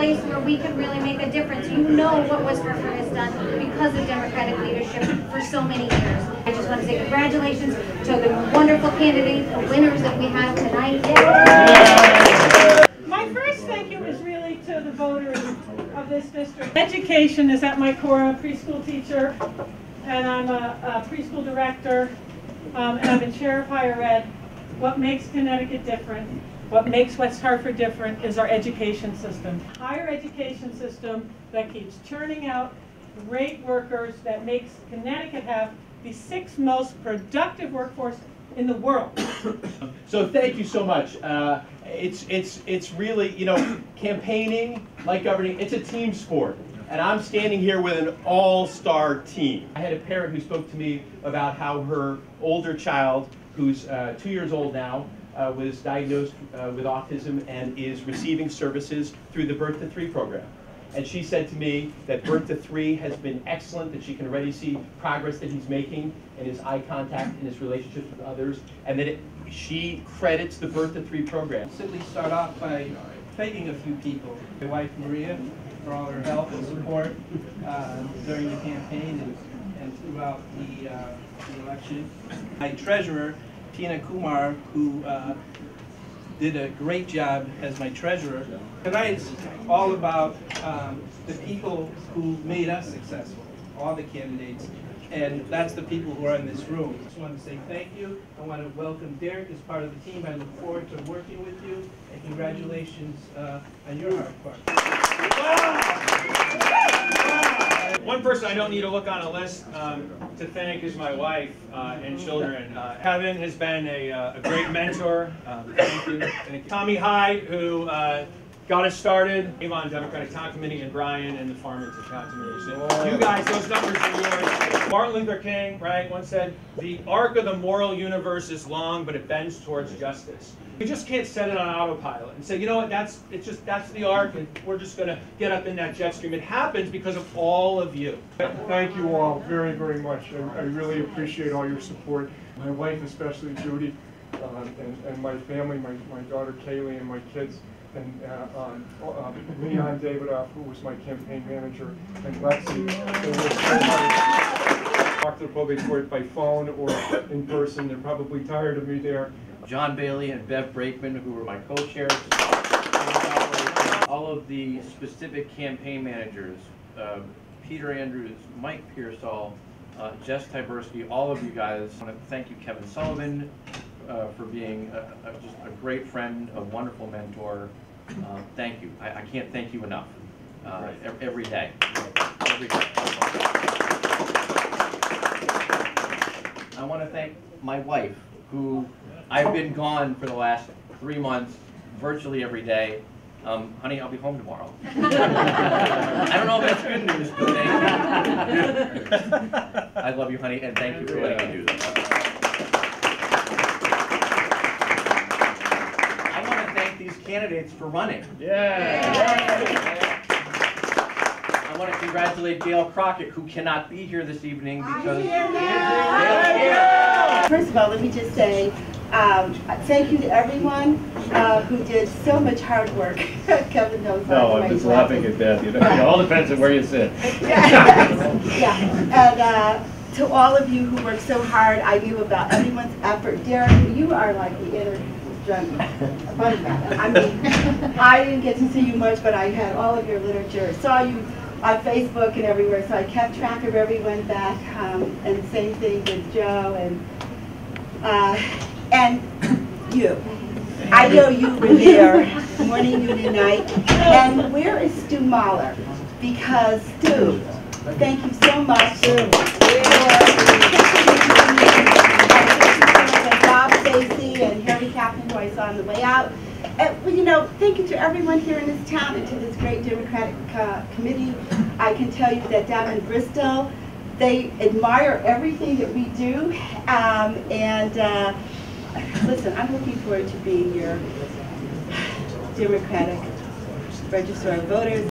place where we can really make a difference. You know what West Hartford has done because of Democratic leadership for so many years. I just want to say congratulations to the wonderful candidates, the winners that we have tonight. Yay! My first thank you is really to the voters of this district. Education is at my core, I'm a preschool teacher, and I'm a a preschool director, um, and I'm in chair of higher ed. What makes Connecticut different, what makes West Hartford different is our education system. Higher education system that keeps churning out great workers, that makes Connecticut have the sixth most productive workforce in the world. So thank you so much. Uh, it's it's it's really you know campaigning like governing. It's a team sport, and I'm standing here with an all-star team. I had a parent who spoke to me about how her older child, who's uh, two years old now, uh, was diagnosed uh, with autism and is receiving services through the Birth to Three program. And she said to me that Birth to Three has been excellent, that she can already see progress that he's making in his eye contact and his relationships with others, and that it, she credits the Birth to Three program. simply start off by thanking a few people. My wife Maria for all her help and support uh, during the campaign and, and throughout the, uh, the election. My treasurer, Tina Kumar, who uh, did a great job as my treasurer. Tonight's all about um, the people who made us successful, all the candidates. And that's the people who are in this room. I Just want to say thank you. I want to welcome Derek as part of the team. I look forward to working with you. And congratulations uh, on your hard work. One person I don't need to look on a list um, to thank is my wife uh, and children. Uh, Kevin has been a, uh, a great mentor. Um, thank you. Thank you. Tommy Hyde, who uh, got us started, Avon Democratic Town Committee, and Brian and the Farmington Town Committee. So you guys, those numbers are yours. Martin Luther King, right, once said, "The arc of the moral universe is long, but it bends towards justice." We just can't set it on autopilot and say, you know what, that's it's just that's the arc, and we're just gonna get up in that jet stream. It happens because of all of you. Thank you all very, very much. I I really appreciate all your support. My wife, especially Judy, and and my family, my my daughter Kaylee, and my kids, and uh, um, uh, Leon Davidoff, who was my campaign manager, and Lexi. Talk to the probate court by phone or in person. They're probably tired of me there. John Bailey and Bev Brakeman, who were my co-chairs. All of the specific campaign managers, uh, Peter Andrews, Mike Pearsall, uh, Jess Tyberski, all of you guys. I want to thank you, Kevin Sullivan, uh, for being a, a, just a great friend, a wonderful mentor. Uh, Thank you. I, I can't thank you enough, uh, ev- every day. Every day. I want to thank my wife, who I've been gone for the last three months, virtually every day. Um, honey, I'll be home tomorrow. I don't know if that's good news, but thank you. I love you, honey, and thank you for letting me do this. I want to thank these candidates for running. Yeah. I want to congratulate Dale Crockett, who cannot be here this evening because. Gail's here. First of all, let me just say, um, thank you to everyone uh, who did so much hard work. Kevin knows. No, why I'm just he's laughing at that, you know, it all depends on where you sit. Yeah, and uh, to all of you who worked so hard, I knew about everyone's effort. Derek, you are like the inner gem- bunny rabbit. I mean, I didn't get to see you much, but I had all of your literature, saw you on Facebook and everywhere, so I kept track of everyone back. Um, and same thing with Joe and uh, and you. I know you were there morning, noon, and night. And where is Stu Mahler? Because Stu, thank you so much for and Bob Stacy and Harry Kaplan, who I saw on the way out. And, well, you know, thank you to everyone here in this town and to this great Democratic uh, committee. I can tell you that down in Bristol, they admire everything that we do. Um, and uh, listen, I'm looking forward to being your Democratic Register of Voters.